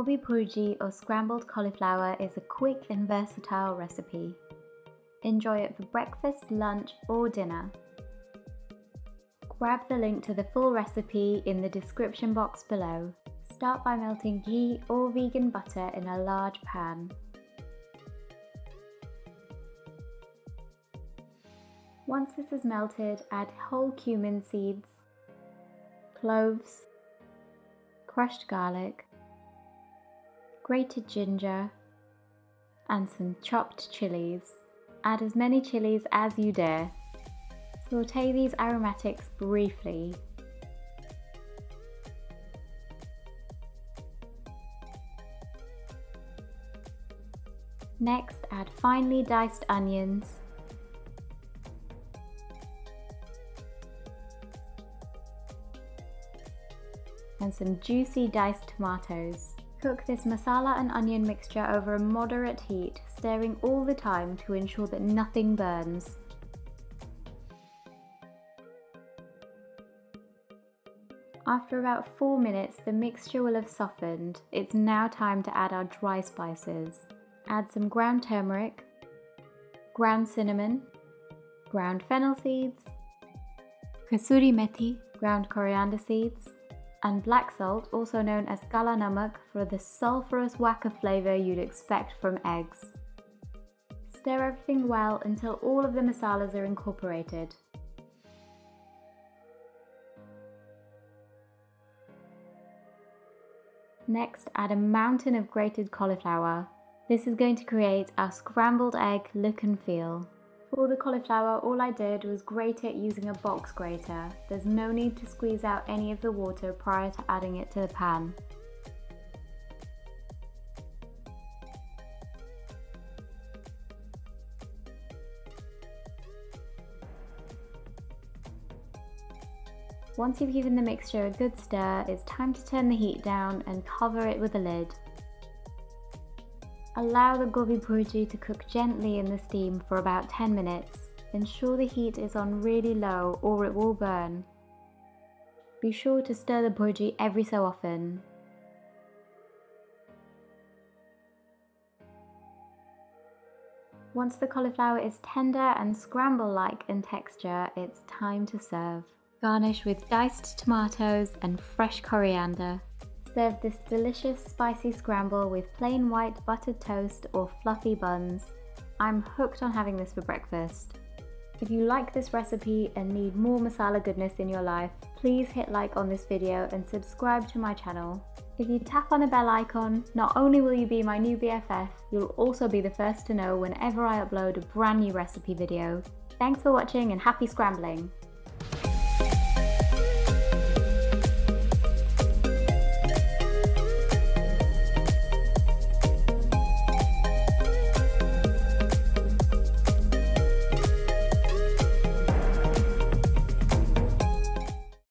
Gobi bhurji or scrambled cauliflower is a quick and versatile recipe. Enjoy it for breakfast, lunch or dinner. Grab the link to the full recipe in the description box below. Start by melting ghee or vegan butter in a large pan. Once this is melted, add whole cumin seeds, cloves, crushed garlic, grated ginger, and some chopped chilies. Add as many chilies as you dare. Saute these aromatics briefly. Next, add finely diced onions, and some juicy diced tomatoes. Cook this masala and onion mixture over a moderate heat, stirring all the time to ensure that nothing burns. After about 4 minutes the mixture will have softened. It's now time to add our dry spices. Add some ground turmeric, ground cinnamon, ground fennel seeds, kasuri methi, ground coriander seeds, and black salt, also known as kala namak, for the sulphurous whack of flavour you'd expect from eggs. Stir everything well until all of the masalas are incorporated. Next, add a mountain of grated cauliflower. This is going to create our scrambled egg look and feel. For the cauliflower, all I did was grate it using a box grater. There's no need to squeeze out any of the water prior to adding it to the pan. Once you've given the mixture a good stir, it's time to turn the heat down and cover it with a lid. Allow the gobi bhurji to cook gently in the steam for about 10 minutes. Ensure the heat is on really low or it will burn. Be sure to stir the bhurji every so often. Once the cauliflower is tender and scramble-like in texture, it's time to serve. Garnish with diced tomatoes and fresh coriander. Serve this delicious spicy scramble with plain white buttered toast or fluffy buns. I'm hooked on having this for breakfast. If you like this recipe and need more masala goodness in your life, please hit like on this video and subscribe to my channel. If you tap on the bell icon, not only will you be my new BFF, you'll also be the first to know whenever I upload a brand new recipe video. Thanks for watching and happy scrambling!